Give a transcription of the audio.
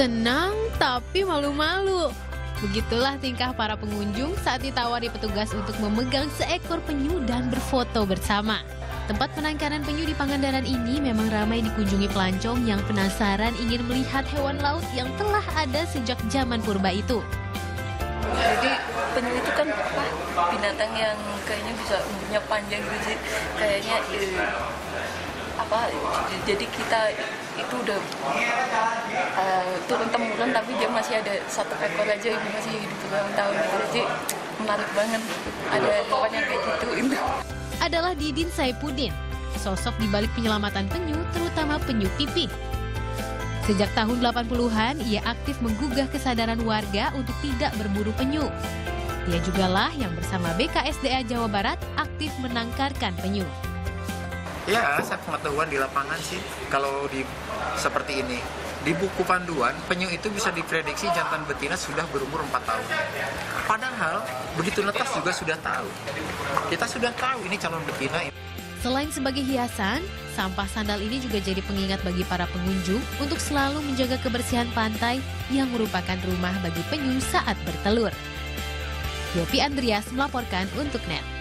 Senang tapi malu-malu. Begitulah tingkah para pengunjung saat ditawari petugas untuk memegang seekor penyu dan berfoto bersama. Tempat penangkaran penyu di Pangandaran ini memang ramai dikunjungi pelancong yang penasaran ingin melihat hewan laut yang telah ada sejak zaman purba itu. Jadi penyu itu kan apa binatang yang kayaknya bisa umurnya panjang gitu. Kayaknya eh, apa jadi kita itu udah uh, turun temurun tapi dia masih ada satu ekor aja ini masih hidup bertahun-tahun gitu jadi menarik banget ada hewan yang kayak gitu itu adalah Didin Saipudin, sosok di balik penyelamatan penyu, terutama penyu pipih. Sejak tahun 80-an, ia aktif menggugah kesadaran warga untuk tidak berburu penyu. Ia juga lah yang bersama BKSDA Jawa Barat aktif menangkarkan penyu. Ya, saya pengetahuan di lapangan sih kalau di seperti ini. Di buku panduan, penyu itu bisa diprediksi jantan betina sudah berumur 4 tahun. Padahal begitu netas juga sudah tahu. Kita sudah tahu ini calon betina. Selain sebagai hiasan, sampah sandal ini juga jadi pengingat bagi para pengunjung untuk selalu menjaga kebersihan pantai yang merupakan rumah bagi penyu saat bertelur. Yopi Andreas melaporkan untuk NET.